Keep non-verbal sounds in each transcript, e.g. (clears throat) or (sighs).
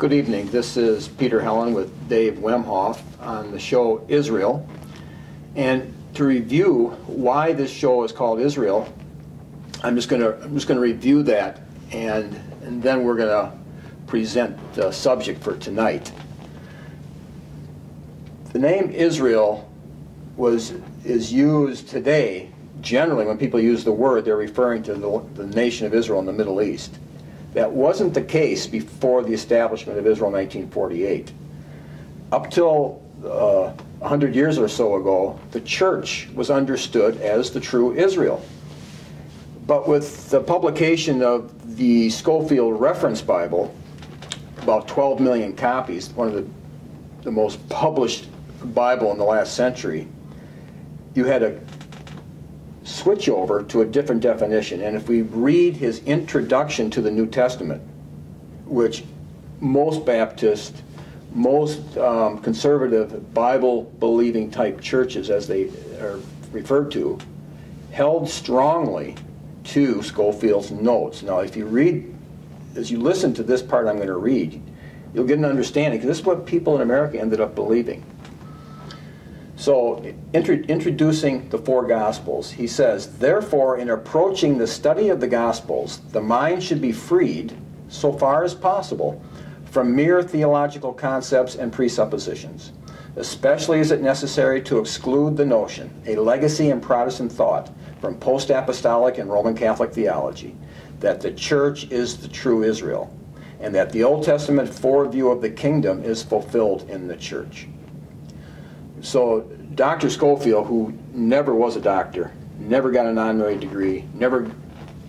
Good evening. This is Peter Helland with Dave Wemhoff on the show Israel. And to review why this show is called Israel, I'm just going to I'm just going to review that and and then we're going to present the subject for tonight. The name Israel was is used today generally when people use the word they're referring to the, the nation of Israel in the Middle East. That wasn't the case before the establishment of Israel in 1948. Up till uh, 100 years or so ago, the church was understood as the true Israel. But with the publication of the Scofield Reference Bible, about 12 million copies, one of the, the most published Bible in the last century, you had a switch over to a different definition. And if we read his introduction to the New Testament, which most Baptist, most um, conservative Bible believing type churches, as they are referred to, held strongly to Scofield's notes. Now, if you read, as you listen to this part I'm going to read, you'll get an understanding, because this is what people in America ended up believing. So, intro introducing the four Gospels, he says, Therefore, in approaching the study of the Gospels, the mind should be freed, so far as possible, from mere theological concepts and presuppositions, especially is it necessary to exclude the notion, a legacy in Protestant thought, from post apostolic and Roman Catholic theology, that the church is the true Israel, and that the Old Testament foreview of the kingdom is fulfilled in the church. So Dr. Scofield, who never was a doctor, never got an honorary degree, never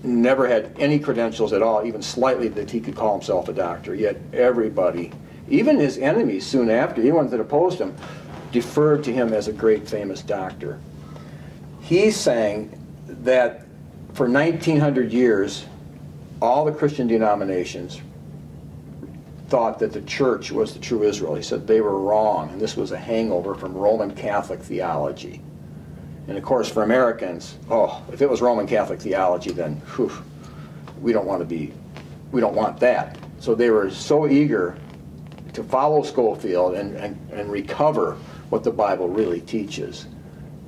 never had any credentials at all, even slightly that he could call himself a doctor, yet everybody, even his enemies soon after, the ones that opposed him, deferred to him as a great famous doctor. He's saying that for 1900 years, all the Christian denominations thought that the church was the true Israel. He said they were wrong, and this was a hangover from Roman Catholic theology. And of course, for Americans, oh, if it was Roman Catholic theology, then whew, we don't want to be, we don't want that. So they were so eager to follow Scofield and, and, and recover what the Bible really teaches,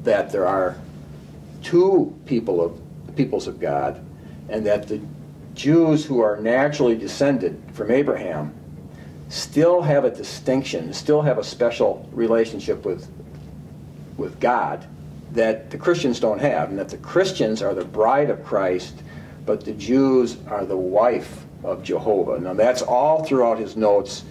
that there are two people of peoples of God, and that the Jews who are naturally descended from Abraham still have a distinction, still have a special relationship with, with God that the Christians don't have, and that the Christians are the bride of Christ, but the Jews are the wife of Jehovah. Now that's all throughout his notes,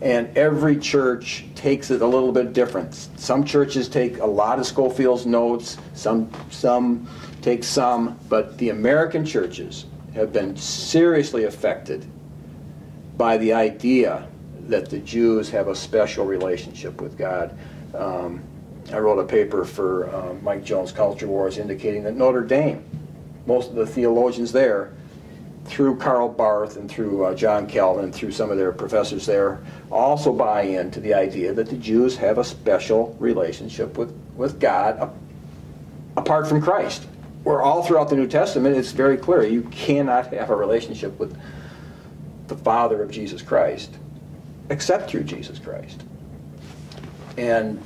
and every church takes it a little bit different. Some churches take a lot of Scofield's notes, some some take some, but the American churches have been seriously affected by the idea that the Jews have a special relationship with God. Um, I wrote a paper for uh, Mike Jones Culture Wars indicating that Notre Dame, most of the theologians there, through Karl Barth and through uh, John Calvin and through some of their professors there, also buy into the idea that the Jews have a special relationship with, with God apart from Christ. Where all throughout the New Testament, it's very clear you cannot have a relationship with the Father of Jesus Christ except through Jesus Christ. And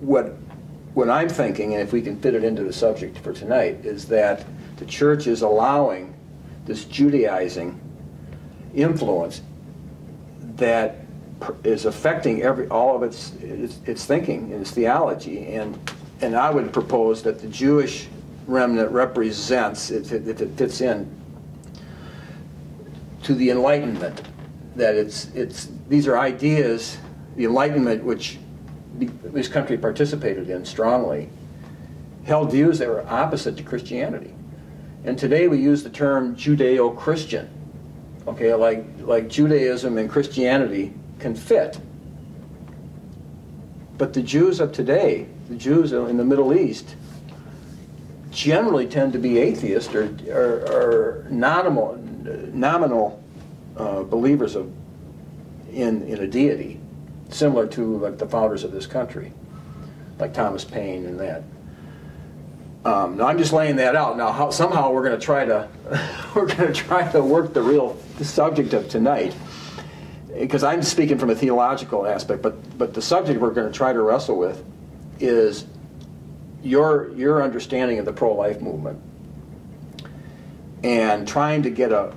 what what I'm thinking, and if we can fit it into the subject for tonight, is that the church is allowing this Judaizing influence that is affecting every all of its its, its thinking and its theology, and and I would propose that the Jewish remnant represents, if it, if it fits in, to the Enlightenment. That it's, it's, these are ideas, the Enlightenment, which this country participated in strongly, held views that were opposite to Christianity. And today we use the term Judeo-Christian. Okay, like, like Judaism and Christianity can fit. But the Jews of today, the Jews in the Middle East, generally tend to be atheist or, or, or nominal, nominal uh, believers of in in a deity, similar to like the founders of this country, like Thomas Paine and that. Um, now I'm just laying that out. Now how, somehow we're going to try to (laughs) we're going to try to work the real subject of tonight, because I'm speaking from a theological aspect, but, but the subject we're going to try to wrestle with is your, your understanding of the pro-life movement and trying to get a,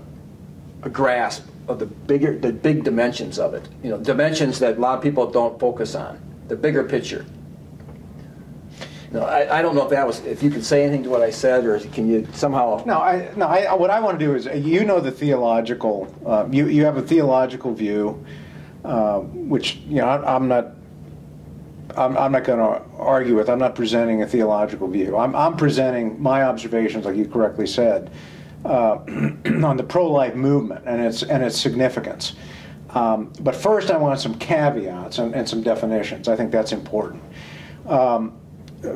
a grasp of the bigger, the big dimensions of it. You know, dimensions that a lot of people don't focus on, the bigger picture. No, I, I don't know if that was, if you can say anything to what I said, or can you somehow? No, I, no. I, what I want to do is, you know, the theological. Uh, you you have a theological view, uh, which you know I, I'm not. I'm, I'm not going to argue with. I'm not presenting a theological view. I'm, I'm presenting my observations, like you correctly said, uh, (clears throat) on the pro-life movement and its and its significance. Um, but first, I want some caveats and, and, some definitions. I think that's important. Um,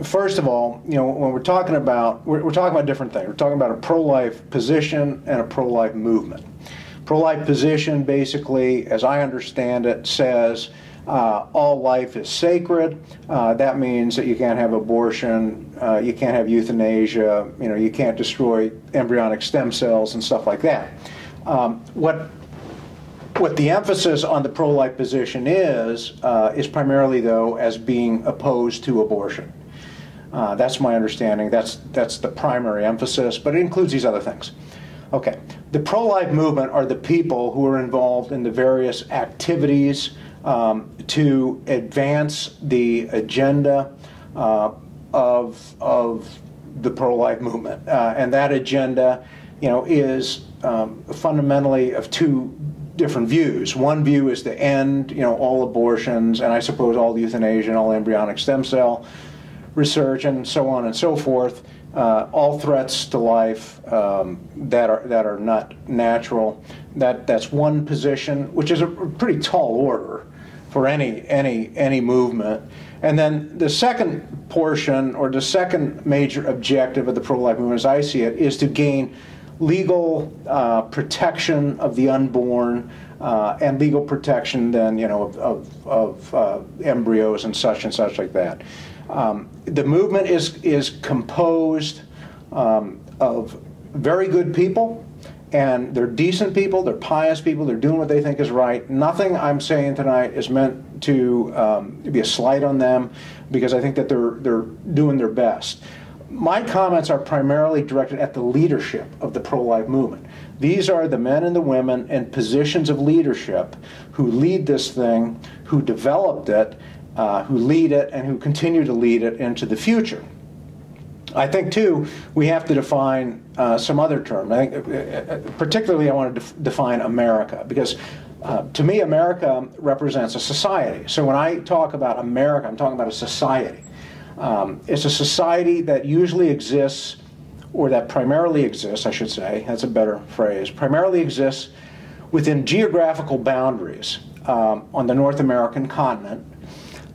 first of all, you know, when we're talking about, we're, we're, talking about different things. We're talking about a pro-life position and a pro-life movement. Pro-life position, basically, as I understand it, says uh, all life is sacred. Uh, that means that you can't have abortion, uh, you can't have euthanasia, you know, you can't destroy embryonic stem cells and stuff like that. Um, what what the emphasis on the pro-life position is uh, is primarily, though, as being opposed to abortion. Uh, that's my understanding. That's that's the primary emphasis, but it includes these other things. Okay, the pro-life movement are the people who are involved in the various activities um, to advance the agenda uh, of of the pro-life movement, uh, and that agenda, you know, is um, fundamentally of two different views. One view is to end, you know, all abortions, and I suppose all euthanasia and all embryonic stem cell research and so on and so forth. Uh, all threats to life um, that are that are not natural. That that's one position, which is a pretty tall order for any any any movement. And then the second portion, or the second major objective of the pro-life movement, as I see it, is to gain legal uh, protection of the unborn uh, and legal protection then you know of, of, of uh, embryos and such and such like that. Um, the movement is, is composed um, of very good people, and they're decent people, they're pious people, they're doing what they think is right. Nothing I'm saying tonight is meant to, um, be a slight on them because I think that they're, they're doing their best. My comments are primarily directed at the leadership of the pro life movement. These are the men and the women in positions of leadership who lead this thing, who developed it, uh, who lead it and who continue to lead it into the future. I think, too, we have to define uh, some other term. I think, uh, uh particularly, I want to def- define America because uh, to me, America represents a society. So when I talk about America, I'm talking about a society. Um, it's a society that usually exists, or that primarily exists, I should say, that's a better phrase, primarily exists within geographical boundaries um, on the North American continent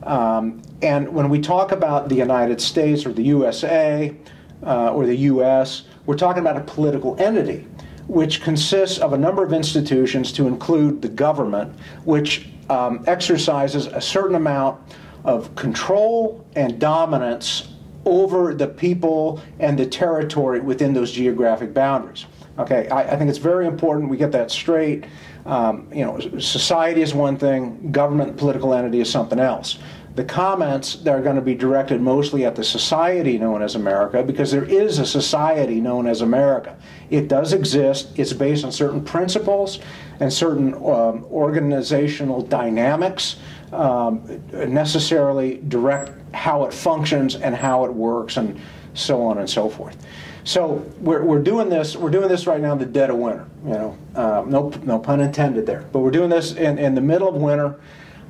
um, and when we talk about the United States or the USA uh, or the US, we're talking about a political entity which consists of a number of institutions to include the government, which um, exercises a certain amount of control and dominance over the people and the territory within those geographic boundaries. Okay, I, I think it's very important we get that straight. Um, you know, society is one thing, government, political entity is something else the comments that are going to be directed mostly at the society known as America because there is a society known as America. It does exist. It's based on certain principles and certain um, organizational dynamics um, necessarily direct how it functions and how it works and so on and so forth. So we're, we're doing this. We're doing this right now in the dead of winter. You know, um, no no pun intended there. But we're doing this in, in the middle of winter.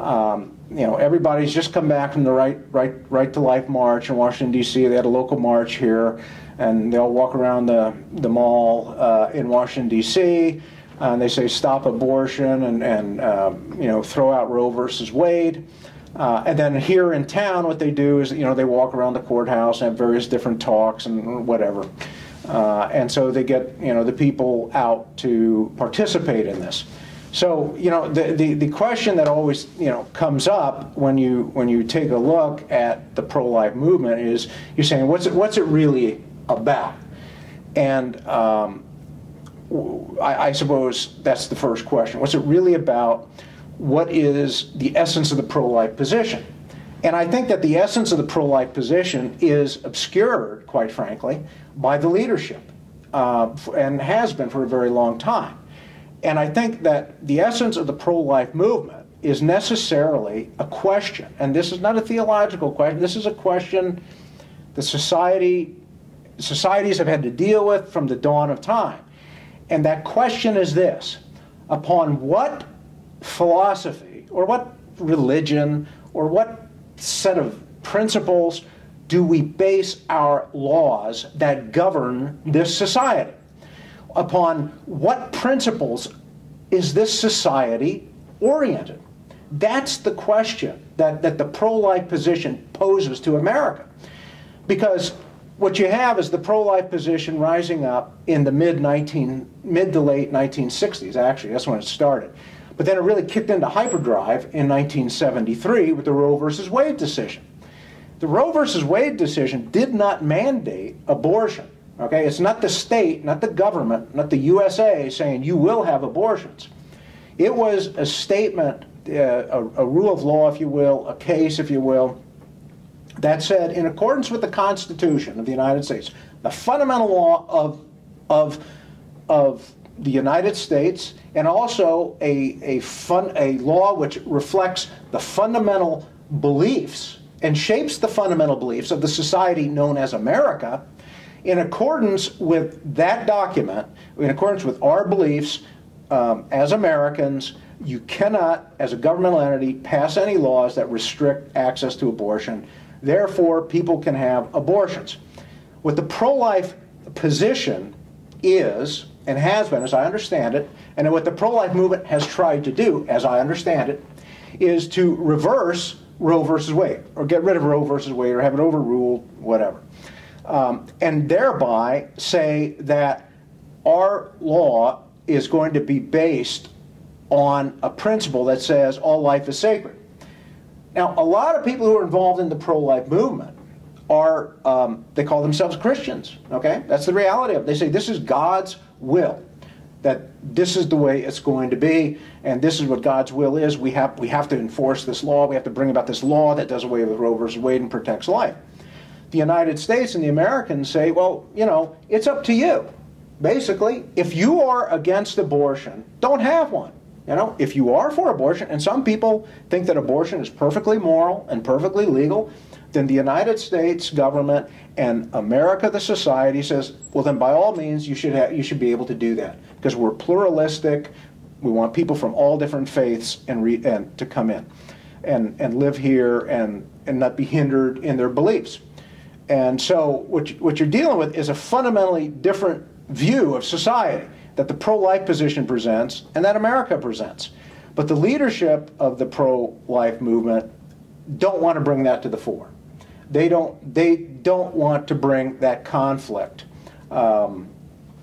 Um, you know, everybody's just come back from the right, right, right to life march in Washington D.C. They had a local march here, and they all walk around the the mall uh, in Washington D.C. and they say stop abortion and and uh, you know throw out Roe versus Wade. Uh, and then here in town, what they do is you know they walk around the courthouse and have various different talks and whatever. Uh, and so they get you know the people out to participate in this. So you know the, the, the question that always you know comes up when you when you take a look at the pro-life movement is you're saying what's it what's it really about? And um, I, I, suppose that's the first question. What's it really about? what is the essence of the pro-life position. And I think that the essence of the pro-life position is obscured, quite frankly, by the leadership, uh, and has been for a very long time. And I think that the essence of the pro-life movement is necessarily a question, and this is not a theological question. This is a question that society societies have had to deal with from the dawn of time. And that question is this upon what philosophy or what religion or what set of principles do we base our laws that govern this society? Upon what principles is this society oriented? That's the question that, that the pro life position poses to America. Because what you have is the pro-life position rising up in the mid 19 mid to late 1960s actually that's when it started but then it really kicked into hyperdrive in 1973 with the roe versus wade decision the roe versus wade decision did not mandate abortion okay it's not the state not the government not the usa saying you will have abortions. It was a statement uh, a, a rule of law if you will a case if you will that said, in accordance with the Constitution of the United States, the fundamental law of, of, of the United States, and also a, a, fun, a law which reflects the fundamental beliefs and shapes the fundamental beliefs of the society known as America, in accordance with that document, in accordance with our beliefs um, as Americans, you cannot, as a governmental entity, pass any laws that restrict access to abortion Therefore, people can have abortions. What the pro life position is and has been, as I understand it, and what the pro life movement has tried to do, as I understand it, is to reverse Roe versus Wade, or get rid of Roe versus Wade, or have it overruled, whatever. Um, and thereby say that our law is going to be based on a principle that says all life is sacred. Now, a lot of people who are involved in the pro-life movement are, um, they call themselves Christians, okay? That's the reality of it. They say this is God's will, that this is the way it's going to be, and this is what God's will is. We have, we have to enforce this law. We have to bring about this law that does away with Roe versus Wade and protects life. The United States and the Americans say, well, you know, it's up to you. Basically, if you are against abortion, don't have one. You know, if you are for abortion, and some people think that abortion is perfectly moral and perfectly legal, then the United States government and America, the society, says, well, then by all means, you should have, you should be able to do that because we're pluralistic. We want people from all different faiths and, re, and to come in and, and live here and, and not be hindered in their beliefs. And so what, you, what you're dealing with is a fundamentally different view of society that the pro-life position presents and that America presents. But the leadership of the pro-life movement don't want to bring that to the fore. They don't, they don't want to bring that conflict um,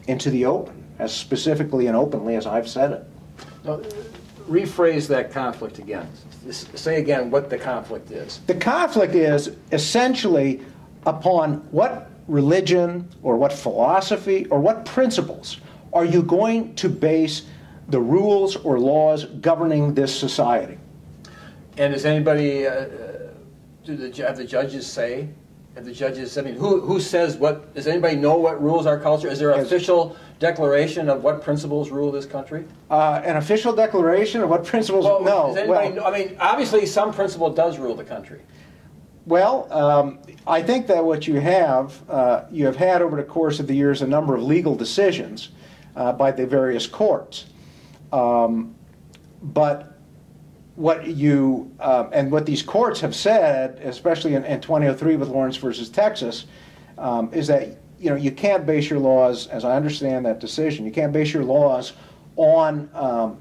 into the open, as specifically and openly as I've said it. Now, rephrase that conflict again. Say again what the conflict is. The conflict is essentially upon what religion or what philosophy or what principles are you going to base the rules or laws governing this society? And does anybody, uh, do the, have the judges say? Have the judges, I mean, who, who says what, does anybody know what rules our culture? Is there an official declaration of what principles rule this country? Uh, an official declaration of what principles? Well, no. Does anybody well, know, I mean, obviously some principle does rule the country. Well, um, I think that what you have, uh, you have had over the course of the years a number of legal decisions uh, by the various courts. Um, but what you um, and what these courts have said, especially in, in 2003 with Lawrence versus Texas, um, is that you know you can't base your laws, as I understand that decision, you can't base your laws on um,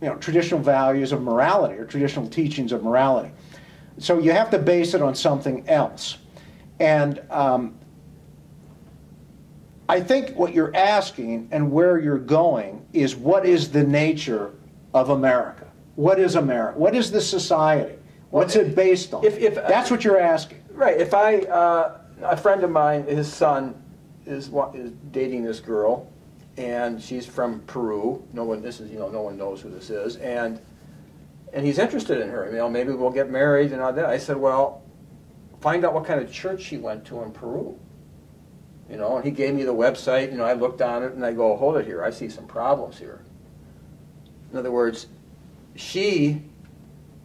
you know traditional values of morality or traditional teachings of morality. So you have to base it on something else, and um, I think what you're asking and where you're going is what is the nature of America? What is America? What is the society? What's it based on? If, if, uh, That's what you're asking. Right. If I, uh, a friend of mine, his son is, is dating this girl, and she's from Peru. No one, this is, you know, no one knows who this is, and and he's interested in her. You know, maybe we'll get married and all that. I said, well, find out what kind of church she went to in Peru. You know, and he gave me the website. You know, I looked on it and I go, hold it here. I see some problems here. In other words, she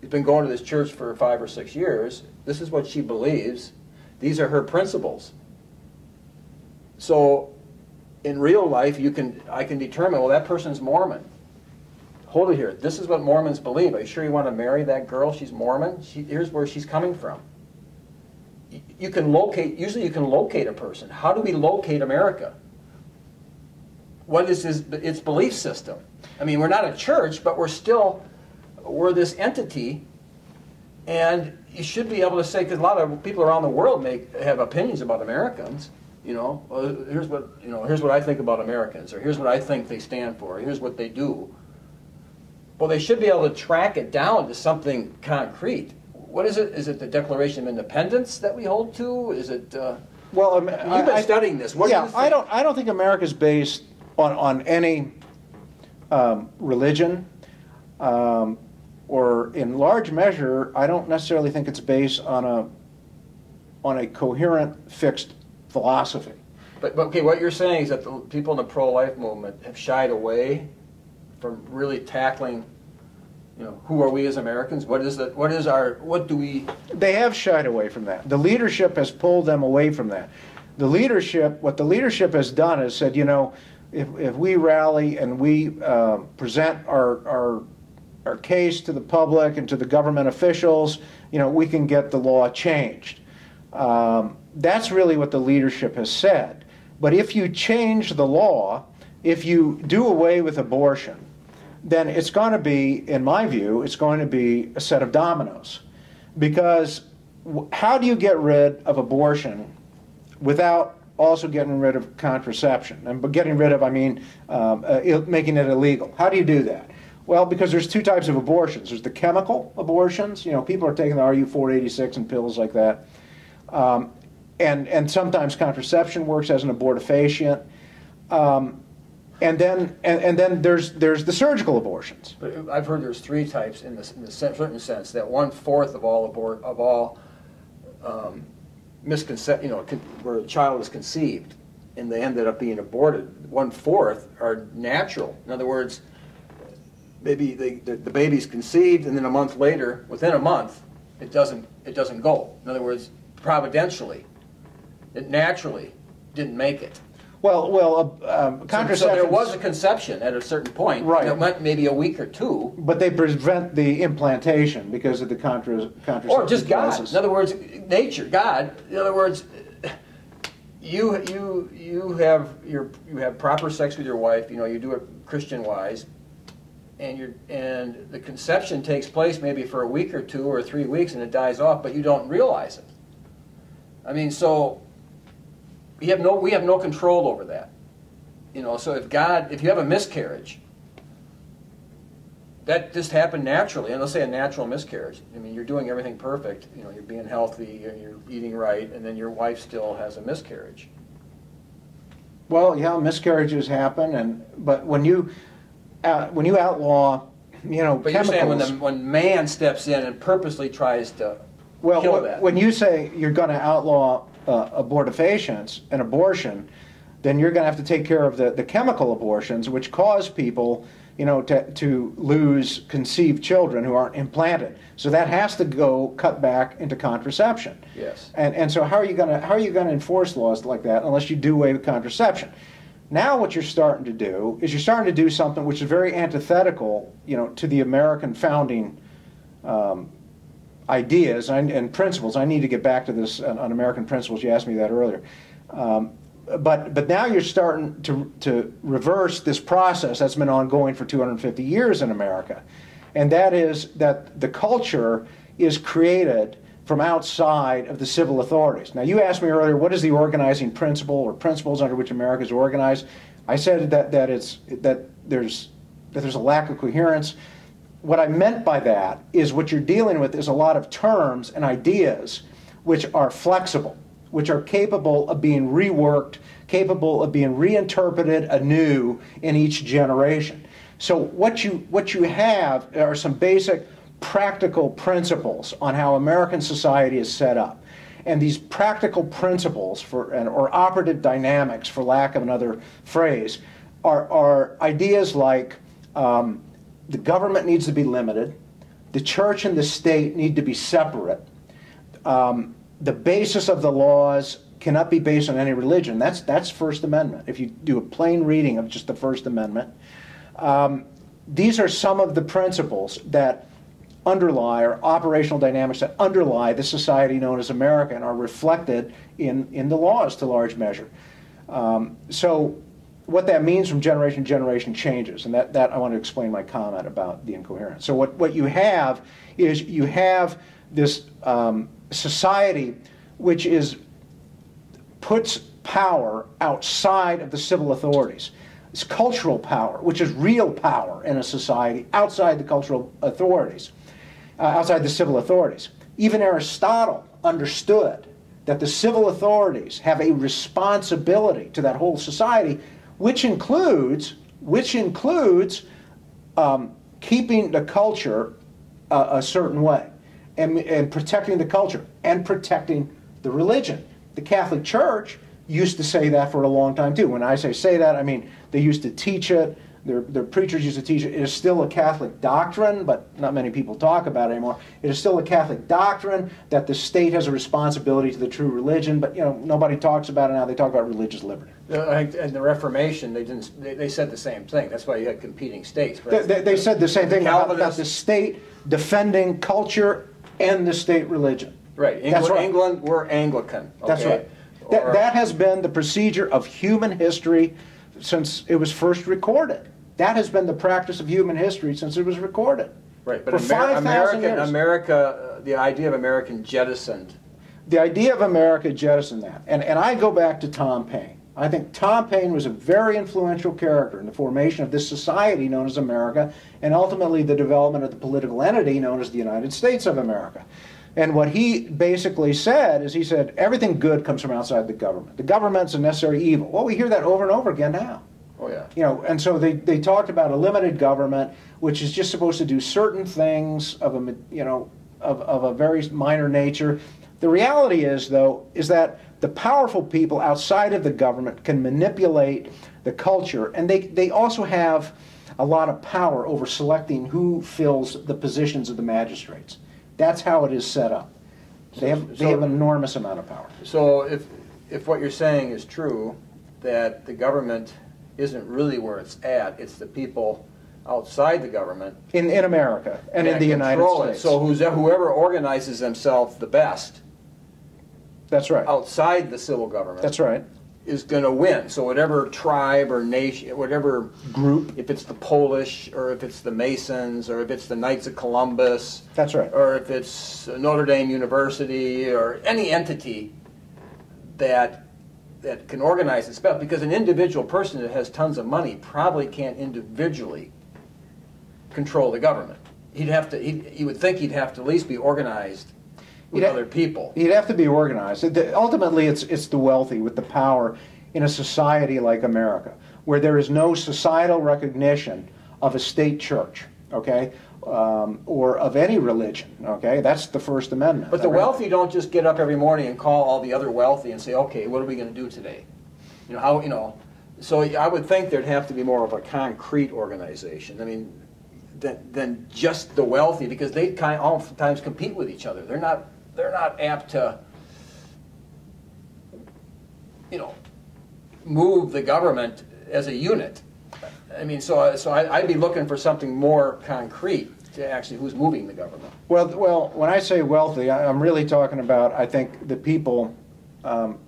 has been going to this church for five or six years. This is what she believes. These are her principles. So, in real life, you can I can determine. Well, that person's Mormon. Hold it here. This is what Mormons believe. Are you sure you want to marry that girl? She's Mormon. She, here's where she's coming from. You can locate. Usually, you can locate a person. How do we locate America? What is his, its belief system? I mean, we're not a church, but we're still we're this entity, and you should be able to say because a lot of people around the world make have opinions about Americans. You know, well, here's what you know. Here's what I think about Americans, or here's what I think they stand for. Here's what they do. Well, they should be able to track it down to something concrete. What is it? Is it the Declaration of Independence that we hold to? Is it? Uh, well, um, you've been I, studying this. What yeah, do I don't. I don't think America's based on on any um, religion. Um, or in large measure, I don't necessarily think it's based on a on a coherent, fixed philosophy. But, but okay, what you're saying is that the people in the pro-life movement have shied away from really tackling, you know, who are we as Americans? What is that? What is our? What do we? They have shied away from that. The leadership has pulled them away from that. The leadership, what the leadership has done is said, you know, if, if we rally and we uh, present our, our our case to the public and to the government officials, you know, we can get the law changed. Um, that's really what the leadership has said. But if you change the law, if you do away with abortion, then it's going to be, in my view, it's going to be a set of dominoes. Because how do you get rid of abortion without also getting rid of contraception? And getting rid of, I mean um, uh, making it illegal. How do you do that? Well, because there's two types of abortions. There's the chemical abortions. You know, people are taking the RU486 and pills like that. Um, and, and sometimes contraception works as an abortifacient. Um, and then and, and then there's there's the surgical abortions. But I've heard there's three types in, this, in a certain sense that one fourth of all abort of all um, misconception, you know, where a child is conceived and they ended up being aborted. One fourth are natural. In other words, maybe they, the, the baby's conceived and then a month later, within a month, it doesn't, it doesn't go. In other words, providentially, it naturally didn't make it. Well, well, uh, um, So, so there was a conception at a certain point. Right. It went maybe a week or two. But they prevent the implantation because of the contra- contraceptive. Or just God. In other words, nature, God. In other words, you you you have your you have proper sex with your wife. You know, you do it Christian wise and you and the conception takes place maybe for a week or two or three weeks and it dies off, but you don't realize it. I mean, so we have no we have no control over that. You know, so if God, if you have a miscarriage, that just happened naturally, and let's say a natural miscarriage. I mean, you're doing everything perfect. You know, you're being healthy, you're eating right, and then your wife still has a miscarriage. Well, yeah, miscarriages happen, and but when you uh, when you outlaw, you know, But you're saying when, the, when man steps in and purposely tries to well, kill wh- that. when you say you're going to outlaw uh, abortifacients and abortion, then you're going to have to take care of the, the chemical abortions, which cause people, you know, to, to lose conceived children who aren't implanted. So that has to go cut back into contraception. Yes. And and so how are you going to how are you going to enforce laws like that unless you do away with contraception? Now what you're starting to do is you're starting to do something which is very antithetical, you know, to the American founding um, ideas and, and, principles. I need to get back to this on, on American principles. You asked me that earlier. Um, but but now you're starting to to reverse this process that's been ongoing for 250 years in America, and that is that the culture is created from outside of the civil authorities. Now, you asked me earlier, what is the organizing principle or principles under which America is organized? I said that, that, it's, that, there's, that there's a lack of coherence. What I meant by that is what you're dealing with is a lot of terms and ideas which are flexible, which are capable of being reworked, capable of being reinterpreted anew in each generation. So what you, what you have are some basic practical principles on how American society is set up. And these practical principles for, or operative dynamics, for lack of another phrase, are, are ideas like um, the government needs to be limited, the church and the state need to be separate, um, the basis of the laws cannot be based on any religion. That's, that's First Amendment. If you do a plain reading of just the First Amendment, um, these are some of the principles that underlie or operational dynamics that underlie the society known as America and are reflected in, in the laws to large measure. Um, so what that means from generation to generation changes, and that, that I want to explain my comment about the incoherence. So what, what you have is you have this um, society which is puts power outside of the civil authorities. It's cultural power, which is real power in a society outside the cultural authorities uh, outside the civil authorities. Even Aristotle understood that the civil authorities have a responsibility to that whole society, which includes, which includes um, keeping the culture uh, a certain way and, and protecting the culture and protecting the religion. The Catholic Church used to say that for a long time too. When I say say that, I mean they used to teach it. Their, their preachers used to teach it. It is still a Catholic doctrine, but not many people talk about it anymore. It is still a Catholic doctrine that the state has a responsibility to the true religion, but you know nobody talks about it now. They talk about religious liberty. And the Reformation, they didn't. They, they, said the same thing. That's why you had competing states. They, they, they, said the same thing about, about, the state defending culture and the state religion. Right. England, right. England we're Anglican. Okay? That's right. That, that has been the procedure of human history since it was first recorded. That has been the practice of human history since it was recorded. Right, but Amer American. America, uh, the idea of American jettisoned. The idea of America jettisoned that. And, and I go back to Tom Paine. I think Tom Paine was a very influential character in the formation of this society known as America and ultimately the development of the political entity known as the United States of America. And what he basically said is he said everything good comes from outside the government. The government's a necessary evil. Well, we hear that over and over again now. Oh, yeah. You know, and so they, they talked about a limited government, which is just supposed to do certain things of a, you know, of, of a very minor nature. The reality is, though, is that the powerful people outside of the government can manipulate the culture, and they, they also have a lot of power over selecting who fills the positions of the magistrates. That's how it is set up. They have, they have an enormous amount of power. So if, if what you're saying is true, that the government isn't really where it's at. It's the people outside the government. In, in America and in the United States. It. So who's, whoever organizes themselves the best. That's right. Outside the civil government. That's right. Is going to win. So whatever tribe or nation, whatever group, if it's the Polish or if it's the Masons or if it's the Knights of Columbus. That's right. Or if it's Notre Dame University or any entity that that can organize itself because an individual person that has tons of money probably can't individually control the government. He'd have to. He, you would think he'd have to at least be organized with other people. You'd have to be organized. Ultimately, it's it's the wealthy with the power in a society like America, where there is no societal recognition of a state church. Okay, um, or of any religion. Okay, that's the First Amendment. But the wealthy don't just get up every morning and call all the other wealthy and say, "Okay, what are we going to do today?" You know how you know. So I would think there'd have to be more of a concrete organization. I mean, than, than just the wealthy because they kind of oftentimes compete with each other. They're not they're not apt to you know move the government as a unit. I mean, so so I, would be looking for something more concrete to actually who's moving the government. Well, well, when I say wealthy, I'm really talking about I think the people, um,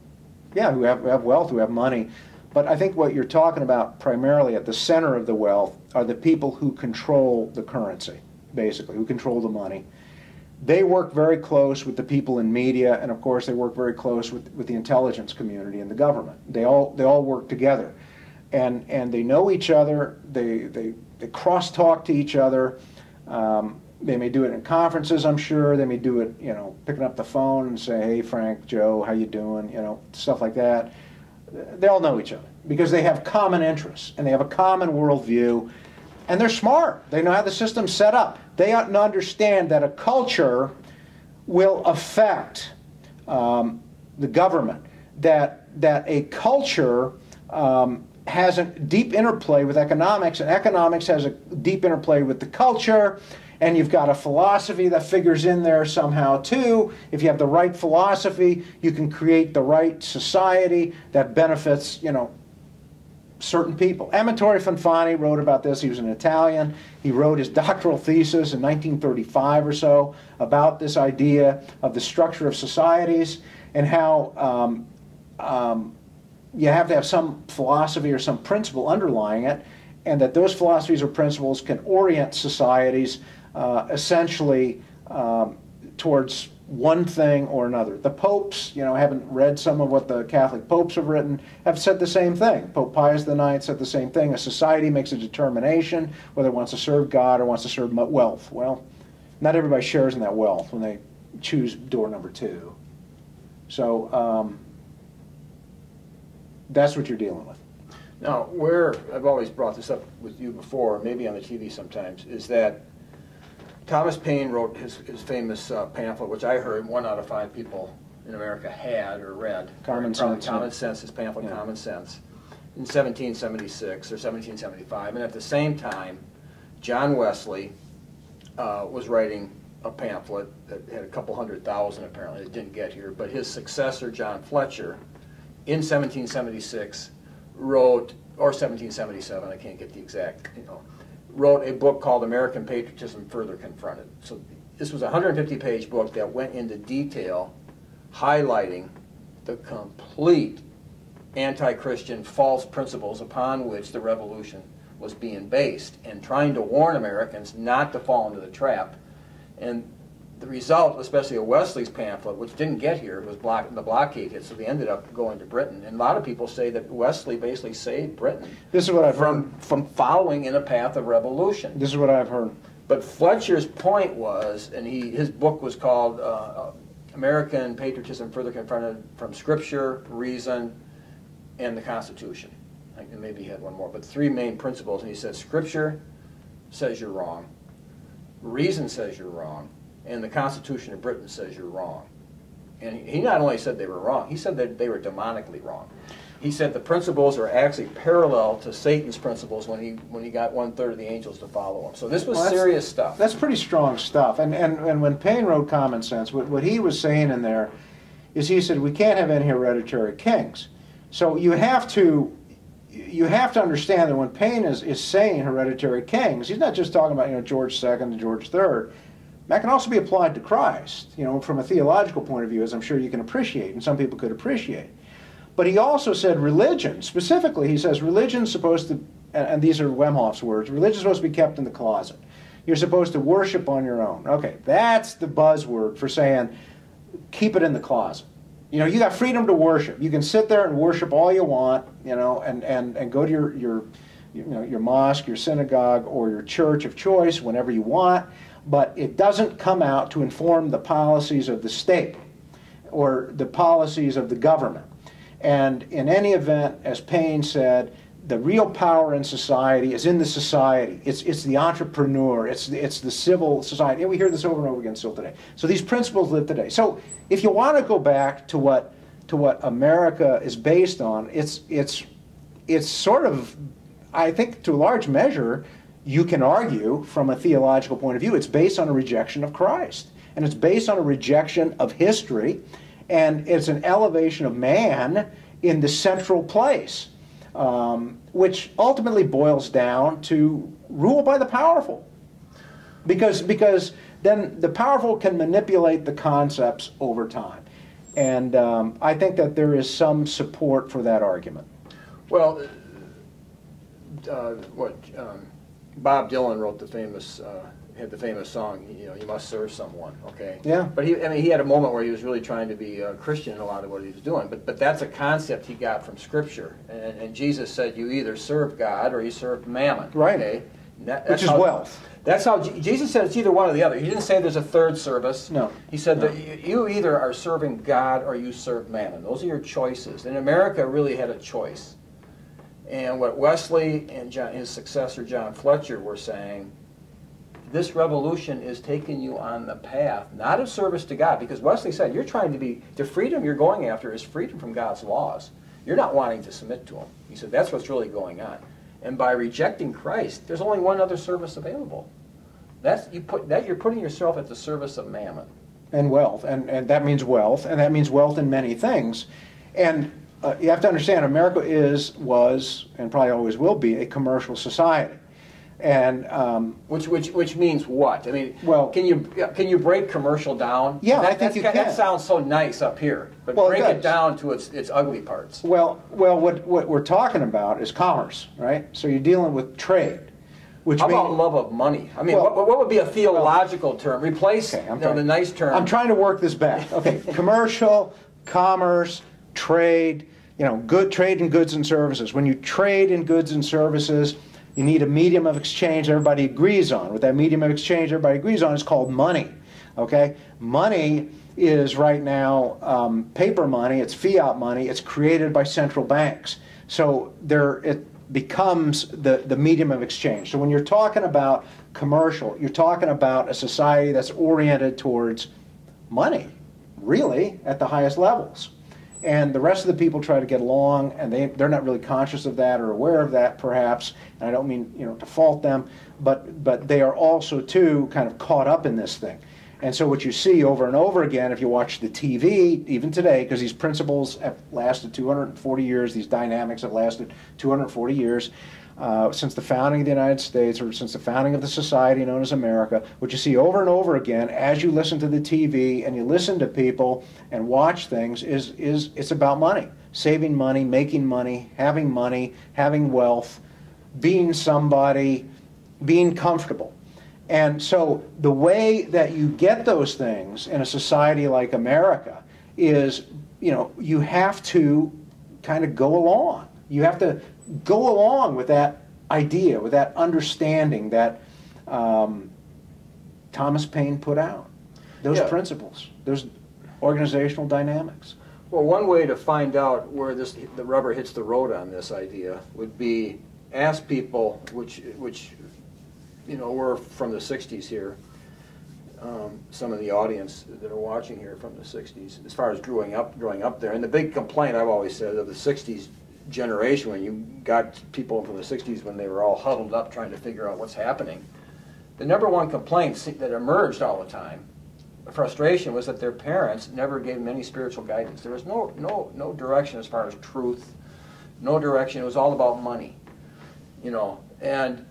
yeah, who have, who have wealth, who have money. But I think what you're talking about primarily at the center of the wealth are the people who control the currency, basically, who control the money. They work very close with the people in media, and of course, they work very close with, with the intelligence community and the government. They all they all work together, and and they know each other. They they they cross-talk to each other. Um, they may do it in conferences, I'm sure. They may do it, you know, picking up the phone and say, "Hey, Frank, Joe, how you doing?" You know, stuff like that. They all know each other because they have common interests and they have a common worldview, And they're smart. They know how the system's set up. They ought to understand that a culture will affect um, the government. That that a culture um, has a deep interplay with economics, and economics has a deep interplay with the culture. And you've got a philosophy that figures in there somehow too. If you have the right philosophy, you can create the right society that benefits, you know, certain people. Amintore Fanfani wrote about this. He was an Italian. He wrote his doctoral thesis in 1935 or so about this idea of the structure of societies and how um, um, you have to have some philosophy or some principle underlying it, and that those philosophies or principles can orient societies uh, essentially um, towards one thing or another. The popes, you know, I haven't read some of what the Catholic popes have written, have said the same thing. Pope Pius IX said the same thing. A society makes a determination whether it wants to serve God or wants to serve wealth. Well, not everybody shares in that wealth when they choose door number two. So um, that's what you're dealing with. Now, where, I've always brought this up with you before, maybe on the TV sometimes, is that Thomas Paine wrote his, his famous uh, pamphlet, which I heard one out of five people in America had or read. Common Sense, Common yeah. Sense, his pamphlet, Yeah. Common Sense, in 1776 or 1775. And at the same time, John Wesley uh, was writing a pamphlet that had a couple hundred thousand apparently. It didn't get here, but his successor, John Fletcher, in 1776 wrote, or 1777, I can't get the exact, you know, wrote a book called American Patriotism Further Confronted. So this was a 150-page book that went into detail highlighting the complete anti-Christian false principles upon which the revolution was being based and trying to warn Americans not to fall into the trap. And the result, especially of Wesley's pamphlet, which didn't get here, was block, the blockade hit, so they ended up going to Britain. And a lot of people say that Wesley basically saved Britain This is what I've from, heard. from following in a path of revolution. This is what I've heard. But Fletcher's point was, and he, his book was called uh, American Patriotism Further Confronted from Scripture, Reason, and the Constitution. I think maybe he had one more, but three main principles. And he said, Scripture says you're wrong, reason says you're wrong, and the Constitution of Britain says you're wrong. And he not only said they were wrong, he said that they were demonically wrong. He said the principles are actually parallel to Satan's principles when he when he got one third of the angels to follow him. So this was Well, serious stuff. That's pretty strong stuff. And, and, and when Paine wrote Common Sense, what, what he was saying in there is he said, we can't have any hereditary kings. So you have to, you have to understand that when Paine is, is saying hereditary kings, he's not just talking about, you know, George II and George III. That can also be applied to Christ, you know, from a theological point of view, as I'm sure you can appreciate, and some people could appreciate. But he also said religion, specifically, he says religion's supposed to, and, these are Wemhoff's words, religion's supposed to be kept in the closet. You're supposed to worship on your own. Okay, that's the buzzword for saying keep it in the closet. You know, you got freedom to worship. You can sit there and worship all you want, you know, and, and, and go to your, your, you know, your mosque, your synagogue, or your church of choice whenever you want, but it doesn't come out to inform the policies of the state or the policies of the government. And in any event, as Paine said, the real power in society is in the society. It's, it's the entrepreneur. It's the, it's the civil society. And we hear this over and over again still today. So these principles live today. So if you want to go back to what, to what America is based on, it's, it's, it's sort of, I think to a large measure, you can argue from a theological point of view, it's based on a rejection of Christ. And it's based on a rejection of history. And it's an elevation of man in the central place um, which ultimately boils down to rule by the powerful. Because, because then the powerful can manipulate the concepts over time. And um, I think that there is some support for that argument. Well, uh, what um, Bob Dylan wrote the famous uh, had the famous song, you know, you must serve someone, okay? Yeah. But he, I mean, he had a moment where he was really trying to be uh, Christian in a lot of what he was doing. But but that's a concept he got from Scripture, and, and Jesus said you either serve God or you serve Mammon, Right. Okay. That- Which that's is how- wealth. That's how Jesus said it's either one or the other. He didn't say there's a third service. No. He said No. that you you either are serving God or you serve Mammon. Those are your choices. And America really had a choice. And what Wesley and John, his successor John Fletcher were saying, this revolution is taking you on the path, not of service to God, because Wesley said, you're trying to be, the freedom you're going after is freedom from God's laws. You're not wanting to submit to them. He said, that's what's really going on. And by rejecting Christ, there's only one other service available. That's you put that you're putting yourself at the service of mammon. And wealth, and, and that means wealth, and that means wealth in many things. And uh, you have to understand, America is, was, and probably always will be a commercial society. And um, which which which means what? I mean, well, can you can you break commercial down? Yeah, that, I think you can. That sounds so nice up here, but well, break it, it, down to its its ugly parts. Well, well, what what we're talking about is commerce, right? So you're dealing with trade. Which How mean, about love of money? I mean, well, what, what, would be a theological well, term? Replace okay, you know, the nice term. I'm trying to work this back. Okay, (laughs) commercial, commerce, trade. You know, good trade in goods and services. When you trade in goods and services, you need a medium of exchange everybody agrees on. What that medium of exchange everybody agrees on is called money. Okay? Money is right now um, paper money, it's fiat money, it's created by central banks. So there it becomes the, the medium of exchange. So when you're talking about commercial, you're talking about a society that's oriented towards money, really, at the highest levels and the rest of the people try to get along and they, they're not really conscious of that or aware of that perhaps and i don't mean you know to fault them but but they are also too kind of caught up in this thing. And so what you see over and over again if you watch the tv even today because these principles have lasted 240 years these dynamics have lasted 240 years uh, since the founding of the United States or since the founding of the society known as America, what you see over and over again as you listen to the TV and you listen to people and watch things is, is it's about money. Saving money, making money, having money, having wealth, being somebody, being comfortable. And so the way that you get those things in a society like America is, you know, you have to kind of go along. You have to go along with that idea, with that understanding that um, Thomas Paine put out. Those yeah. principles, those organizational dynamics. Well, one way to find out where this the rubber hits the road on this idea would be ask people, which which you know we're from the '60s here. Um, some of the audience that are watching here from the '60s, as far as growing up, growing up there, and the big complaint I've always said of the '60s generation, when you got people from the 60s when they were all huddled up trying to figure out what's happening, the number one complaint that emerged all the time, the frustration was that their parents never gave them any spiritual guidance. There was no, no, no direction as far as truth, no direction. It was all about money, you know. And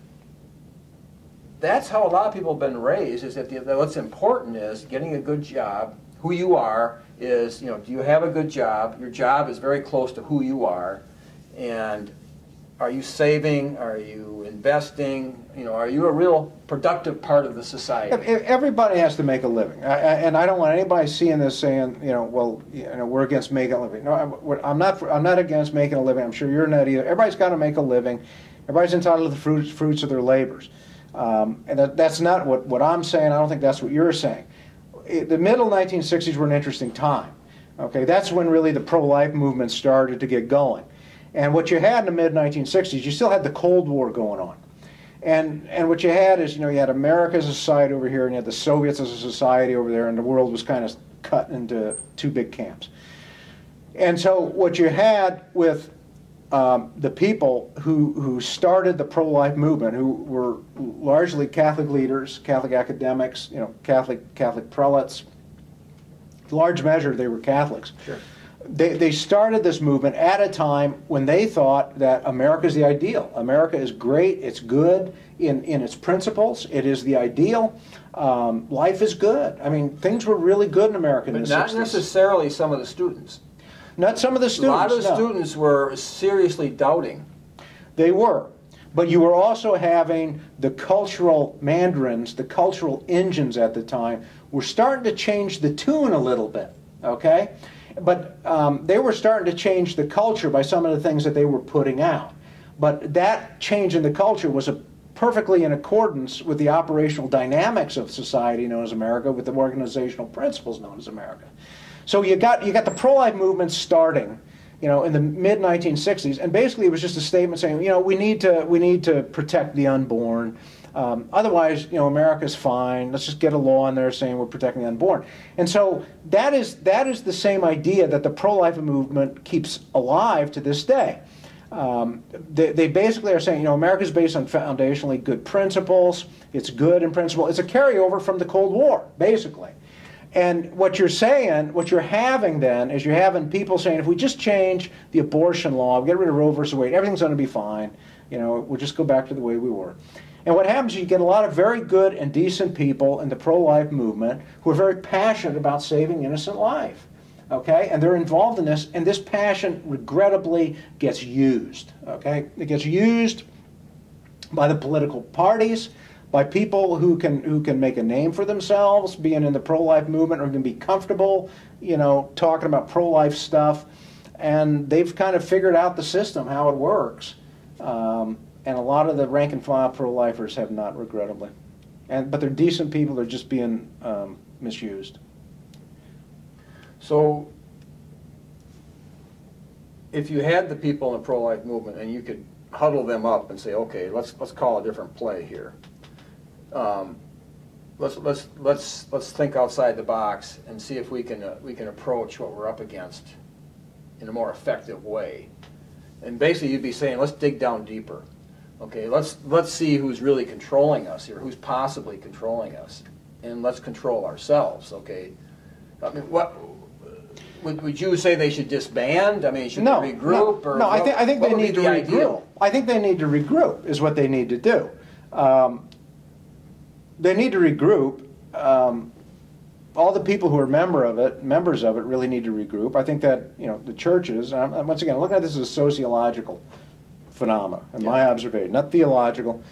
that's how a lot of people have been raised, is that, the, that what's important is getting a good job, who you are, is, you know, do you have a good job? Your job is very close to who you are and are you saving? Are you investing? You know, are you a real productive part of the society? Everybody has to make a living, I, and I don't want anybody seeing this saying, you know, well, you know, we're against making a living. No, I'm not. I'm not against making a living. I'm sure you're not either. Everybody's got to make a living. Everybody's entitled to the fruits, fruits of their labors, um, and that, that's not what, what I'm saying. I don't think that's what you're saying. The middle 1960s were an interesting time. Okay, that's when really the pro-life movement started to get going. And what you had in the mid 1960s, you still had the Cold War going on. And, and what you had is, you know, you had America as a society over here, and you had the Soviets as a society over there, and the world was kind of cut into two big camps. And so what you had with um, the people who, who started the pro-life movement, who were largely Catholic leaders, Catholic academics, you know, Catholic Catholic prelates. Large measure, they were Catholics. Sure they, they started this movement at a time when they thought that America is the ideal. America is great, it's good in, in its principles, it is the ideal. Um, life is good. I mean, things were really good in America but in not 60s. necessarily some of the students. Not some of the students. A lot of no. students were seriously doubting. They were. But you were also having the cultural mandarins, the cultural engines at the time, were starting to change the tune a little bit. Okay? But um, they were starting to change the culture by some of the things that they were putting out. But that change in the culture was a, perfectly in accordance with the operational dynamics of society known as America, with the organizational principles known as America. So you got you got the pro-life movement starting you know, in the mid 1960s, and basically it was just a statement saying, you know, we need to we need to protect the unborn. Um, otherwise, you know, America's fine. Let's just get a law in there saying we're protecting the unborn. And so that is that is the same idea that the pro-life movement keeps alive to this day. Um, they, they, basically are saying, you know, America's based on foundationally good principles. It's good in principle. It's a carryover from the Cold War, basically. And what you're saying, what you're having then, is you're having people saying, if we just change the abortion law, get rid of Roe versus Wade, everything's going to be fine. You know, we'll just go back to the way we were. And what happens is you get a lot of very good and decent people in the pro-life movement who are very passionate about saving innocent life. Okay, and they're involved in this, and this passion regrettably gets used. Okay, it gets used by the political parties by people who can who can make a name for themselves being in the pro-life movement or can be comfortable you know talking about pro-life stuff and they've kind of figured out the system how it works um, and a lot of the rank and file pro-lifers have not regrettably and but they're decent people they're just being um, misused so if you had the people in the pro-life movement and you could huddle them up and say okay let's let's call a different play here um, let's let's let's let's think outside the box and see if we can uh, we can approach what we're up against in a more effective way. And basically, you'd be saying, let's dig down deeper. Okay, let's let's see who's really controlling us here, who's possibly controlling us, and let's control ourselves. Okay, I mean, what would, would you say they should disband? I mean, should no, they regroup? No, no I think I think they need to regroup. Ideal? I think they need to regroup is what they need to do. Um, they need to regroup. Um, all the people who are member of it, members of it, really need to regroup. I think that you know the churches. Once again, looking at this as a sociological phenomena, in yeah. my observation, not theological.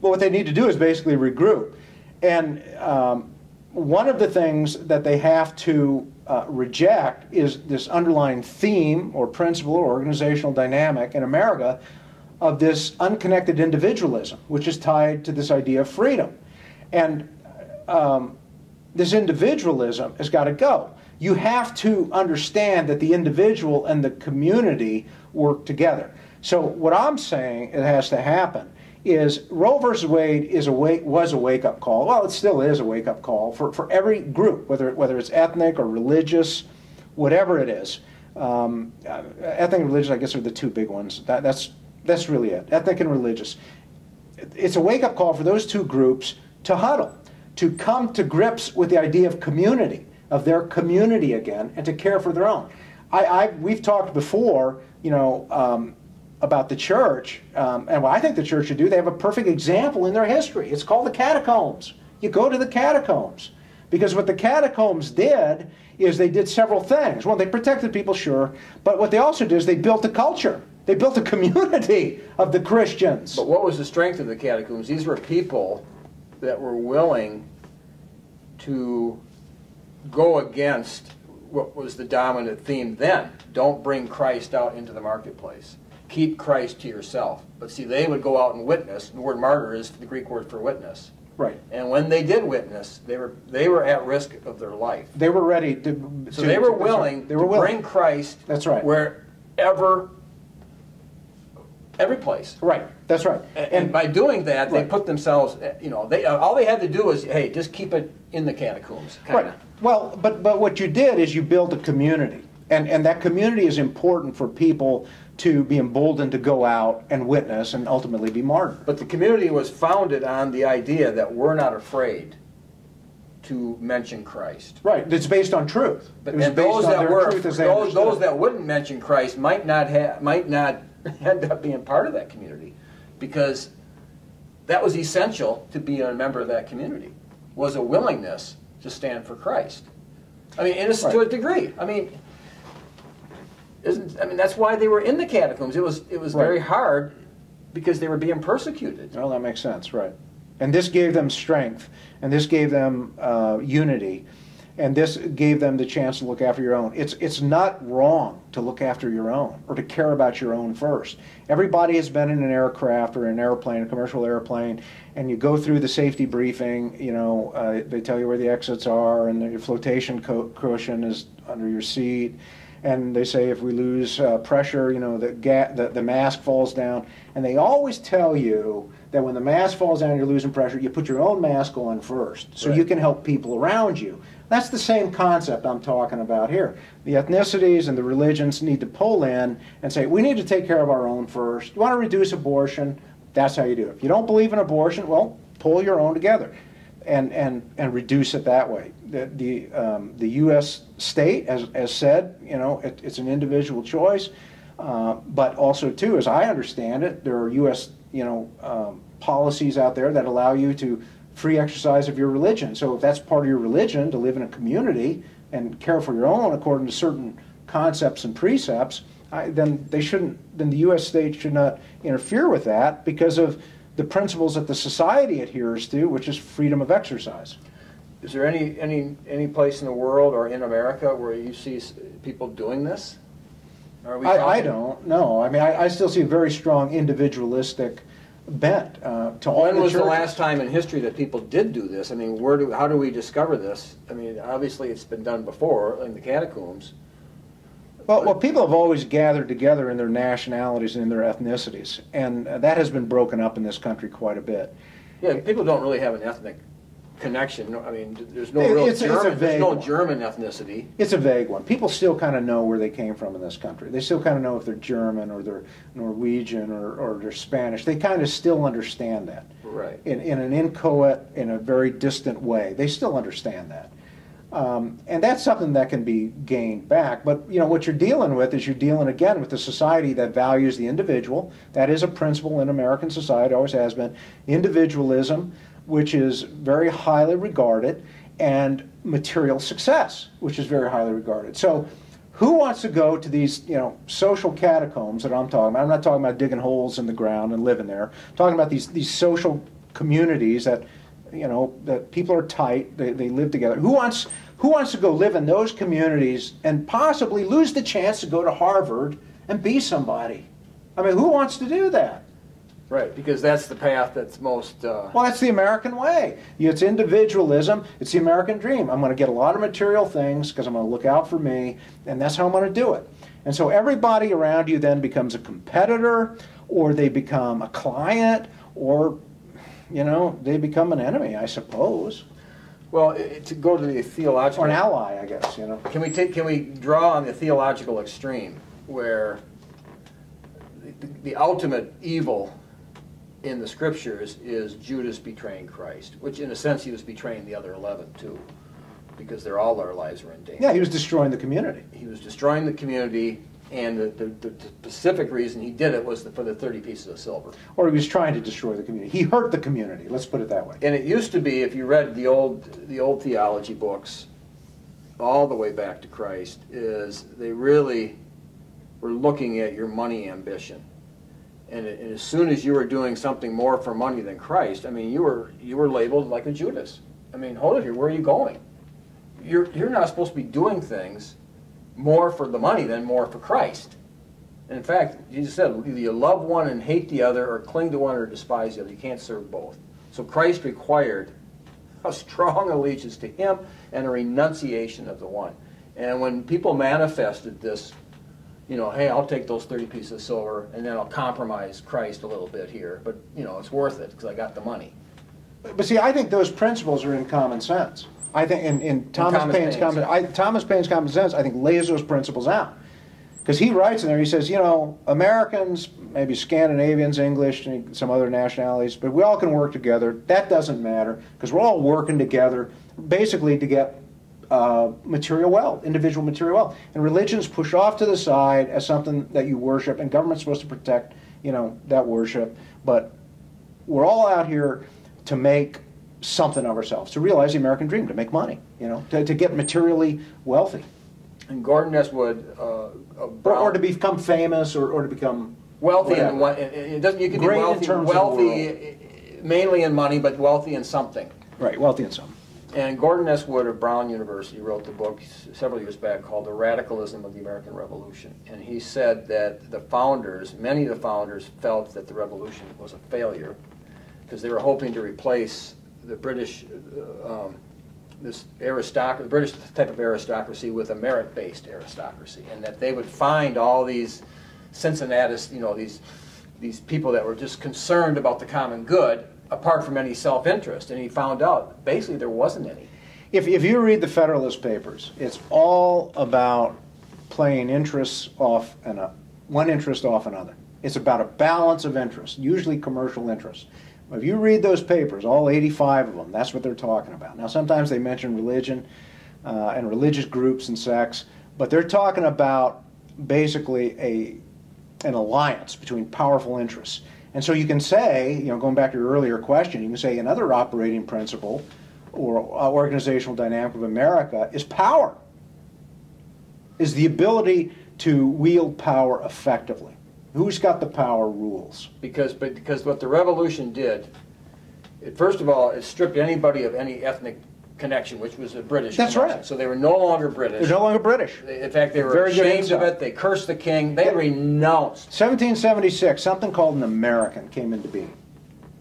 But what they need to do is basically regroup. And um, one of the things that they have to uh, reject is this underlying theme or principle or organizational dynamic in America of this unconnected individualism, which is tied to this idea of freedom. And um, this individualism has got to go. You have to understand that the individual and the community work together. So what I'm saying it has to happen is Roe versus Wade is a wake, was a wake-up call. Well, it still is a wake-up call for, for every group, whether, whether it's ethnic or religious, whatever it is. Um, uh, ethnic and religious, I guess, are the two big ones. That, that's that's really it, ethnic and religious. It's a wake-up call for those two groups to huddle, to come to grips with the idea of community, of their community again, and to care for their own. I, I we've talked before, you know, um, about the church, um, and what I think the church should do. They have a perfect example in their history. It's called the catacombs. You go to the catacombs because what the catacombs did is they did several things. Well, they protected people, sure, but what they also did is they built a culture. They built a (laughs) community of the Christians. But what was the strength of the catacombs? These were people that were willing to go against what was the dominant theme then. Don't bring Christ out into the marketplace. Keep Christ to yourself. But see, they would go out and witness. The word martyr is the Greek word for witness. Right. And when they did witness, they were they were at risk of their life. They were ready to. So to, they were willing. They were willing. to bring Christ. That's right. Wherever every place. Right. That's right. And, and by doing that, they put themselves. Eh, you know, they all they had to do was, hey, just keep it in the catacombs. Kinda. Right. Well, but but what you did is you built a community, and and that community is important for people to be emboldened to go out and witness and ultimately be martyred. But the community was founded on the idea that we're not afraid to mention Christ. Right. It's based on truth. But and those that were those, those that wouldn't mention Christ might not have might not (laughs) end up being part of that community because that was essential to be a member of that community was a willingness to stand for Christ. I mean, right. to a degree. I mean, isn't I mean that's why they were in the catacombs. It was it was right. very hard because they were being persecuted. Well, that makes sense, right? And this gave them strength, and this gave them uh, unity and this gave them the chance to look after your own. It's it's not wrong to look after your own or to care about your own first. Everybody has been in an aircraft or an airplane, a commercial airplane, and you go through the safety briefing. You know, uh, they tell you where the exits are, and your flotation co- cushion is under your seat. And they say if we lose uh, pressure, you know, the, the the mask falls down, and they always tell you that when the mask falls down, you're losing pressure. You put your own mask on first, so you can help people around you. That's the same concept I'm talking about here. The ethnicities and the religions need to pull in and say, we need to take care of our own first. You want to reduce abortion? That's how you do it. If you don't believe in abortion, well, pull your own together and, and, and reduce it that way. The, the, um, the U.S. state, as, as said, you know, it, it's an individual choice. Uh, but also, too, as I understand it, there are U.S. you know um, policies out there that allow you to free exercise of your religion. So if that's part of your religion to live in a community and care for your own according to certain concepts and precepts, I, then they shouldn't. Then the U.S. state should not interfere with that because of the principles that the society adheres to, which is freedom of exercise. Is there any, any, any place in the world or in America where you see people doing this? I, I don't. know. I mean I, I still see a very strong individualistic bent uh, to all When was the last time in history that people did do this? I mean, where do, how do we discover this? I mean, obviously it's been done before in the catacombs. Well, well, people have always gathered together in their nationalities and in their ethnicities, and uh, that has been broken up in this country quite a bit. Yeah, people don't really have an ethnic connection. I mean, there's no real it's a- it's German, there's no one. German ethnicity. It's a vague one. People still kind of know where they came from in this country. They still kind of know if they're German or they're Norwegian or, or they're Spanish. They kind of still understand that. Right. in, in an inchoate, in a very distant way. They still understand that. Um, and that's something that can be gained back. But you know what you're dealing with is you're dealing again with a society that values the individual. That is a principle in American society, always has been. Individualism, which is very highly regarded, and material success, which is very highly regarded. So who wants to go to these, you know, social catacombs that I'm talking about? I'm not talking about digging holes in the ground and living there. I'm talking about these these social communities that, you know, that people are tight. They, they live together. Who wants who wants to go live in those communities and possibly lose the chance to go to Harvard and be somebody? I mean, who wants to do that? Right, because that's the path that's most, uh, Well, that's the American way. It's individualism. It's the American dream. I'm going to get a lot of material things because I'm going to look out for me, and that's how I'm going to do it. And so everybody around you then becomes a competitor, or they become a client, or, you know, they become an enemy, I suppose, well, to go to the theological. or an ally, I guess. You know. Can we take, can we draw on the theological extreme where the, the ultimate evil in the scriptures is Judas betraying Christ, which in a sense he was betraying the other 11 too, because they're all their lives were in danger. Yeah, he was destroying the community. He was destroying the community, and the, the, the specific reason he did it was for the 30 pieces of silver. Or he was trying to destroy the community. He hurt the community. Let's put it that way. And it used to be, if you read the old the old theology books, all the way back to Christ, is they really were looking at your money ambition. And, and as soon as you were doing something more for money than Christ, I mean, you were you were labeled like a Judas. I mean, hold it here, where are you going? You're you're not supposed to be doing things more for the money than more for Christ. And in fact, Jesus said, either you love one and hate the other, or cling to one or despise the other. You can't serve both. So Christ required a strong allegiance to Him and a renunciation of the one. And when people manifested this, you know, hey, I'll take those 30 pieces of silver and then I'll compromise Christ a little bit here, but, you know, it's worth it because I got the money. But see, I think those principles are in common sense. I think in, in Thomas, Paine's. common, I, Thomas Paine's common sense, I think lays those principles out. Because he writes in there, he says, you know, Americans, maybe Scandinavians, English, and some other nationalities, but we all can work together. That doesn't matter because we're all working together, basically to get uh, material wealth, individual material wealth. And religion's pushed off to the side as something that you worship, and government's supposed to protect, you know, that worship. But we're all out here to make something of ourselves, to realize the American dream, to make money, you know, to, to get materially wealthy, And Gordon S. Wood, uh, or, or to become famous, or, or to become wealthy and, it doesn't, you can be Great in wealthy, terms wealthy mainly in money, but wealthy in something. right, wealthy in some. And Gordon S. Wood of Brown University wrote the book several years back called The Radicalism of the American Revolution. And he said that the founders, many of the founders, felt that the revolution was a failure because they were hoping to replace the British uh, um, this aristocracy, British type of aristocracy with a merit-based aristocracy, and that they would find all these Cincinnatus, you know, these, these people that were just concerned about the common good, apart from any self-interest, and he found out, basically, there wasn't any. If, if you read the Federalist Papers, it's all about playing interests off and one interest off another. It's about a balance of interests, usually commercial interests. If you read those papers, all 85 of them, that's what they're talking about. Now, sometimes they mention religion uh, and religious groups and sects, but they're talking about basically a an alliance between powerful interests. And so you can say, you know, going back to your earlier question, you can say another operating principle or uh, organizational dynamic of America is power, is the ability to wield power effectively. Who's got the power rules. Because, but because what the revolution did, it, first of all, it stripped anybody of any ethnic connection, which was a British That's connection. right. So they were no longer British. They're no longer British. They- In fact, they were Very ashamed of it. They cursed the king. They Yep. renounced. 1776, something called an American came into being.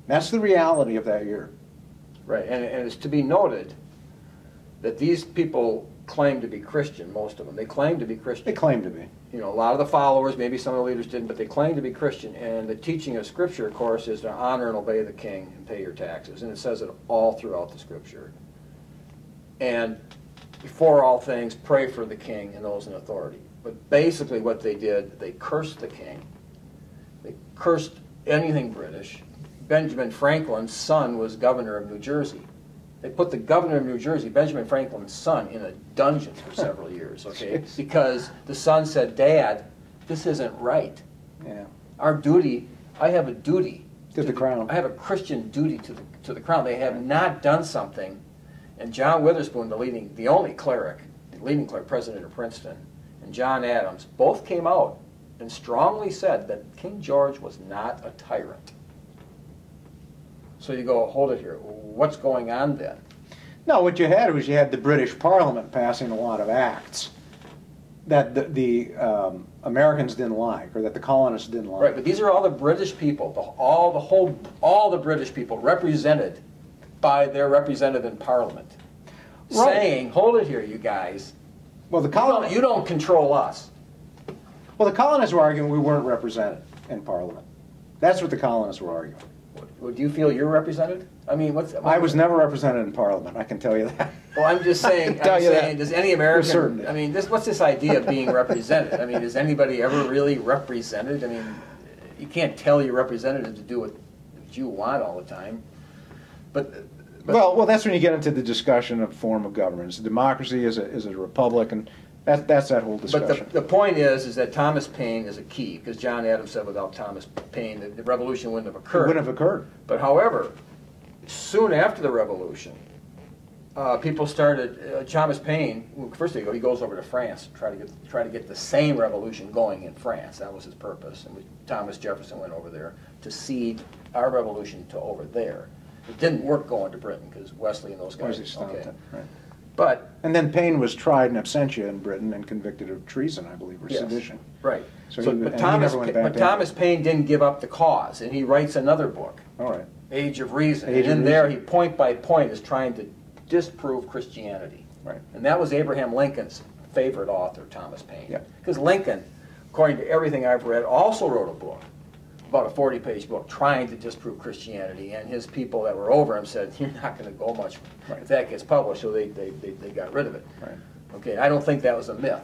That's the reality of that year. Right, and, and it's to be noted that these people claim to be Christian, most of them. They claim to be Christian. They claim to be. You know, a lot of the followers, maybe some of the leaders didn't, but they claim to be Christian. And the teaching of Scripture, of course, is to honor and obey the king and pay your taxes. And it says it all throughout the Scripture. And before all things, pray for the king and those in authority. But basically, what they did, they cursed the king. They cursed anything British. Benjamin Franklin's son was governor of New Jersey. They put the governor of New Jersey, Benjamin Franklin's son, in a dungeon for several (laughs) years, okay? Because the son said, Dad, this isn't right. Yeah. Our duty, I have a duty. To the crown. I have a Christian duty to the, to the crown. They have not done something. And John Witherspoon, the leading, the only cleric, the leading cleric, president of Princeton, and John Adams, both came out and strongly said that King George was not a tyrant. So you go, hold it here. What's going on then? No, what you had was you had the British Parliament passing a lot of acts that the, the um, Americans didn't like, or that the colonists didn't like. Right, but these are all the British people, the, all the whole, all the British people represented by their representative in Parliament, Right. saying, "Hold it here, you guys. Well, the You colonists, you don't control us." well, the colonists were arguing we weren't represented in Parliament. That's what the colonists were arguing. Would you feel you're represented? I mean, what's? I was never represented in Parliament. I can tell you that. (laughs) Well, I'm just saying. (laughs) tell I'm you that. does any American? I mean, this, what's this idea of being represented? I mean, is anybody ever really represented? I mean, you can't tell your representative to do what, you want all the time. But, but Well, well, that's when you get into the discussion of form of government. Is democracy, is a, is a republic, and that, that's that whole discussion. But the, the point is, is that Thomas Paine is a key, because John Adams said without Thomas Paine, the, the revolution wouldn't have occurred. It wouldn't have occurred. But however, soon after the revolution, uh, people started, uh, Thomas Paine, well, first he goes over to France, to try to get, try to get the same revolution going in France. That was his purpose. And Thomas Jefferson went over there to seed our revolution to over there. It didn't work going to Britain, because Wesley and those guys. Wesley okay. right. But, And then Paine was tried in absentia in Britain and convicted of treason, I believe, or Yes. sedition. right. So So, he- but Thomas, never went back but Thomas Paine didn't give up the cause, and he writes another book. All right. Age of Reason. Age and in there, he point by point is trying to disprove Christianity. Right. And that was Abraham Lincoln's favorite author, Thomas Paine. Yeah. Because Lincoln, according to everything I've read, also wrote a book, about a 40-page book, trying to disprove Christianity. And his people that were over him said, you're not going to go much Right. if that gets published, so they, they, they, they got rid of it. Right. Okay, I don't think that was a myth,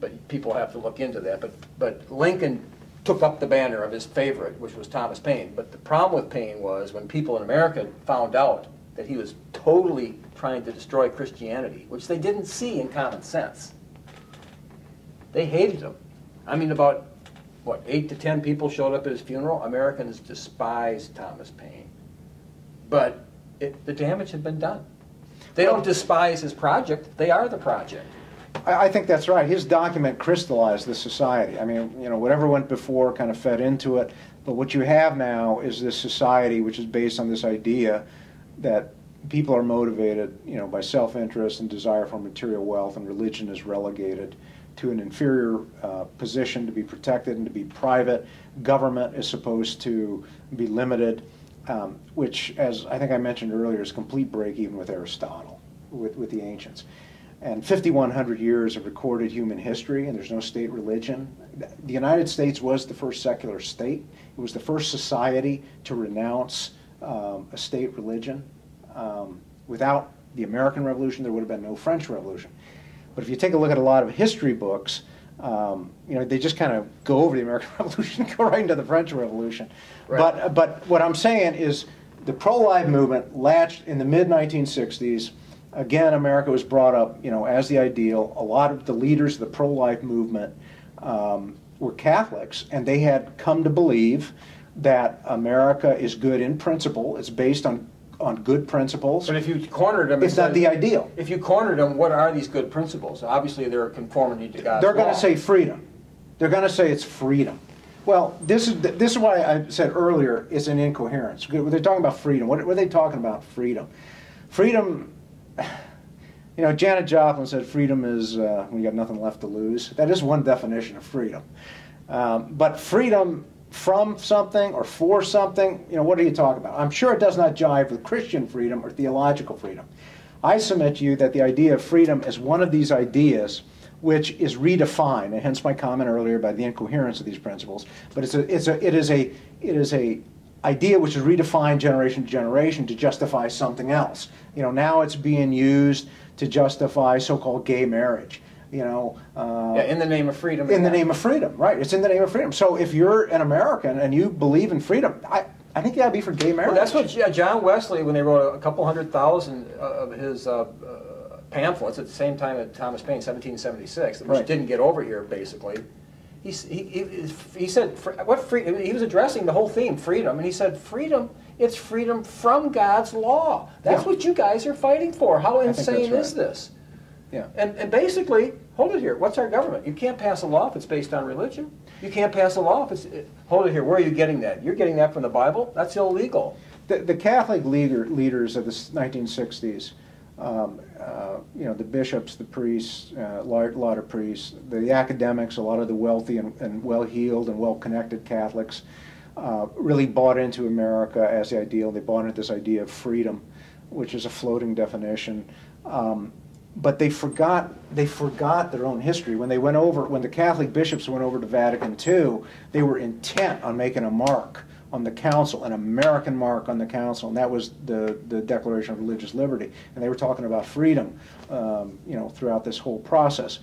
but people have to look into that. But, but Lincoln took up the banner of his favorite, which was Thomas Paine. But the problem with Paine was when people in America found out that he was totally trying to destroy Christianity, which they didn't see in common sense. They hated him. I mean, about, what, eight to ten people showed up at his funeral? Americans despised Thomas Paine. But it, the damage had been done. They don't despise his project, they are the project. I, I think that's right. His document crystallized the society. I mean, you know, whatever went before kind of fed into it. But what you have now is this society which is based on this idea that people are motivated, you know, by self-interest and desire for material wealth, and religion is relegated to an inferior uh, position to be protected and to be private. Government is supposed to be limited, um, which, as I think I mentioned earlier, is complete break even with Aristotle. with, with the ancients. And 5,100 years of recorded human history, and there's no state religion. The United States was the first secular state. It was the first society to renounce um, a state religion. Um, without the American Revolution, there would have been no French Revolution. But if you take a look at a lot of history books, um, you know, they just kind of go over the American (laughs) Revolution, go right into the French Revolution. Right. But, but what I'm saying is the pro-life movement latched in the mid-1960s. Again, America was brought up, you know, as the ideal. A lot of the leaders of the pro-life movement um, were Catholics, and they had come to believe that America is good in principle. It's based on on good principles. But if you cornered them, It's not the ideal. If you cornered them, what are these good principles? Obviously, they're conformity to God's They're going law. to say freedom. They're going to say it's freedom. Well, this is this is why I said earlier it's an incoherence. They're talking about freedom. What, what are they talking about? Freedom. Freedom. (sighs) You know, Janet Joplin said freedom is uh, when you got nothing left to lose. That is one definition of freedom. Um, but freedom from something or for something, you know, what are you talking about? I'm sure it does not jive with Christian freedom or theological freedom. I submit to you that the idea of freedom is one of these ideas which is redefined, and hence my comment earlier about the incoherence of these principles. But it's a, it's a, it is a, it is a idea which is redefined generation to generation to justify something else. You know, now it's being used to justify so-called gay marriage. You know, uh, Yeah, in the name of freedom. in the name of freedom, right? It's in the name of freedom. So if you're an American and you believe in freedom, I, I think to be for gay marriage. Well, that's what yeah, John Wesley, when they wrote a couple hundred thousand of his uh, uh, pamphlets at the same time that Thomas Paine, 1776, which Right. didn't get over here, basically. He, he, he, he said, what free, he was addressing the whole theme, freedom, and he said, freedom, it's freedom from God's law. That's Yeah. what you guys are fighting for. How insane right. is this? Yeah. And, and basically, hold it here. What's our government? You can't pass a law if it's based on religion. You can't pass a law if it's. uh, Hold it here. Where are you getting that? You're getting that from the Bible? That's illegal. The, the Catholic leader, leaders of the 1960s, um, uh, you know, the bishops, the priests, uh, a lot, lot of priests, the academics, a lot of the wealthy and, and well-heeled and well-connected Catholics, uh, really bought into America as the ideal. They bought into this idea of freedom, which is a floating definition. Um, but they forgot they forgot their own history when they went over when the Catholic bishops went over to Vatican II. They were intent on making a mark on the council, an American mark on the council, and that was the the Declaration of Religious Liberty. And they were talking about freedom, um, you know, throughout this whole process.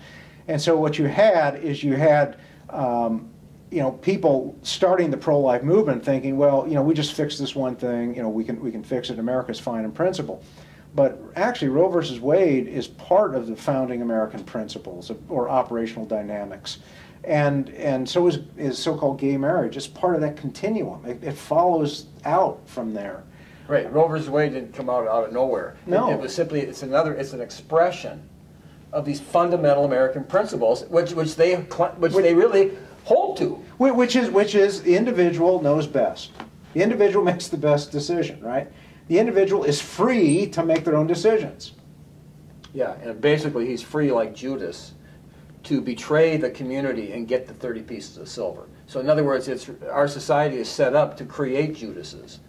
And so what you had is you had. Um, you know, people starting the pro-life movement thinking, well, you know, we just fixed this one thing, you know, we can we can fix it. America's fine in principle. But actually, Roe versus Wade is part of the founding American principles of- or operational dynamics. And, and so is, is so-called gay marriage. It's part of that continuum. It, it follows out from there. Right, Roe versus Wade didn't come out out of nowhere. It- No. It was simply, it's another, it's an expression of these fundamental American principles, which, which they, cl- which they really hold to. Which is, which is the individual knows best. The individual (laughs) makes the best decision, right? The individual is free to make their own decisions. Yeah, and basically, he's free like Judas to betray the community and get the 30 pieces of silver. So in other words, it's, our society is set up to create Judases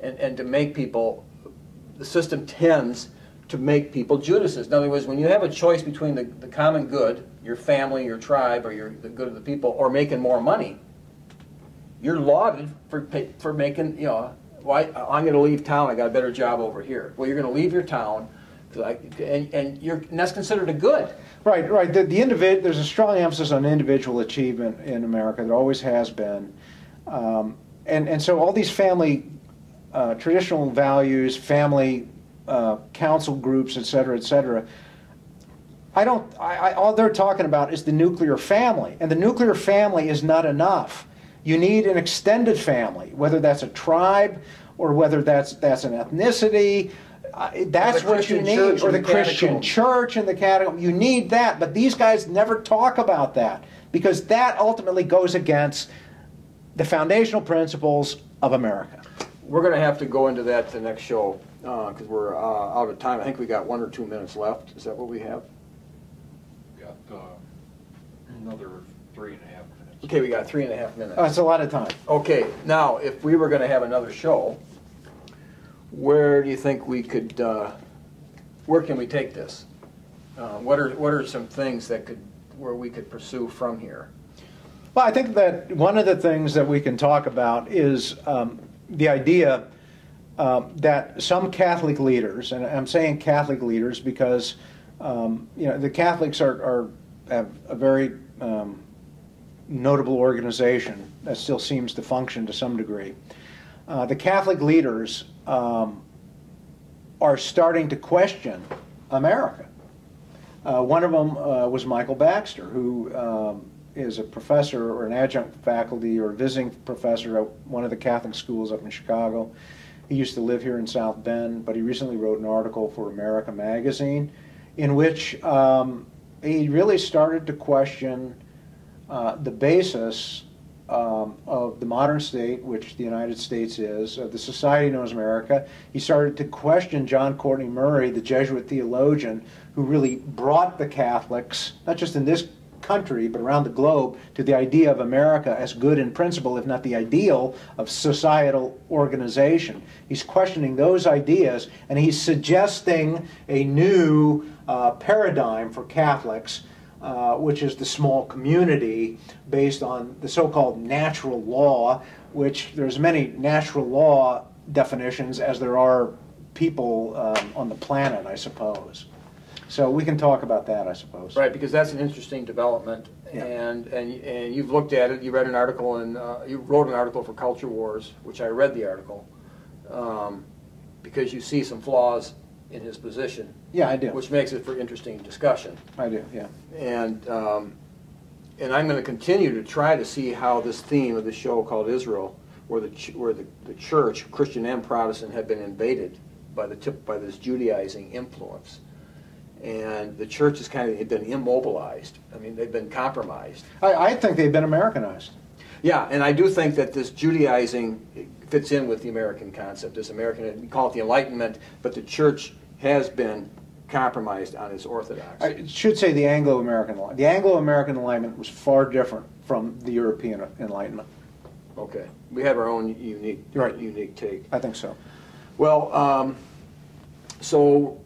and, and to make people, the system tends to make people Judases. In other words, when you have a choice between the, the common good, your family, your tribe, or your, the good of the people, or making more money, you're lauded for, for making, you know, why, I'm going to leave town, I got a better job over here. Well, you're going to leave your town, and, and you're, and that's considered a good. Right, right. The, the individ, there's a strong emphasis on individual achievement in America. There always has been. Um, and, and so all these family, uh, traditional values, family uh, council groups, et cetera, et cetera, I don't, I, I, all they're talking about is the nuclear family. And the nuclear family is not enough. You need an extended family, whether that's a tribe or whether that's, that's an ethnicity. Uh, that's the what you need, or the the Christian catacomb. church and the catacomb. You need that, but these guys never talk about that because that ultimately goes against the foundational principles of America. We're going to have to go into that the next show, because we're uh, out of time. I think we got one or two minutes left. Is that what we have? We got uh, another three and a half minutes. Okay, we got three and a half minutes. That's a lot of time. Okay, now, if we were going to have another show, where do you think we could uh, where can we take this? Uh, What are, what are some things that could, where we could pursue from here? Well, I think that one of the things that we can talk about is um, the idea um, that some Catholic leaders, and I'm saying Catholic leaders because um, you know the Catholics are, are have a very um, notable organization that still seems to function to some degree. Uh, the Catholic leaders um, are starting to question America. Uh, one of them uh, was Michael Baxter, who um, is a professor or an adjunct faculty or visiting professor at one of the Catholic schools up in Chicago. He used to live here in South Bend, but he recently wrote an article for America Magazine in which um, he really started to question uh, the basis um, of the modern state, which the United States is, of the society known as America. He started to question John Courtney Murray, the Jesuit theologian, who really brought the Catholics, not just in this country, but around the globe, to the idea of America as good in principle, if not the ideal, of societal organization. He's questioning those ideas, and he's suggesting a new uh, paradigm for Catholics uh, which is the small community based on the so-called natural law, which there's many natural law definitions as there are people um, on the planet, I suppose. So we can talk about that, I suppose. Right, because that's an interesting development, Yeah. and, and, and you've looked at it, you read an article, and, uh, you wrote an article for Culture Wars, which I read the article, um, because you see some flaws in his position, Yeah, I do. which makes it for interesting discussion. I do, yeah. And, um, and I'm gonna continue to try to see how this theme of the show called Israel, where the, ch- where the, the church, Christian and Protestant, have been invaded by the tip, by this Judaizing influence. And the church has kind of been immobilized. I mean, they've been compromised. I, I think they've been Americanized. Yeah, and I do think that this Judaizing fits in with the American concept, this American, we call it the Enlightenment, but the church has been compromised on its orthodoxy. I should say the Anglo-American. The Anglo-American Enlightenment was far different from the European Enlightenment. Okay, we have our own unique, Right. unique take. I think so. Well, um, so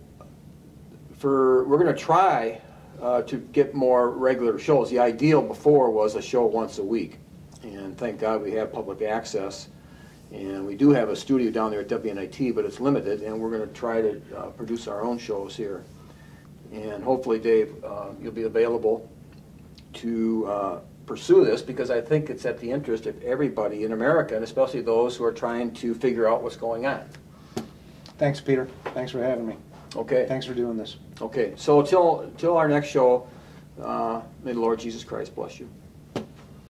for, we're gonna try uh, to get more regular shows. The ideal before was a show once a week. And thank God we have public access. And we do have a studio down there at WNIT, but it's limited, and we're gonna try to uh, produce our own shows here. And hopefully, Dave, uh, you'll be available to uh, pursue this, because I think it's at the interest of everybody in America, and especially those who are trying to figure out what's going on. Thanks, Peter. Thanks for having me. Okay? Thanks for doing this. Okay, so till, till our next show, uh, may the Lord Jesus Christ bless you.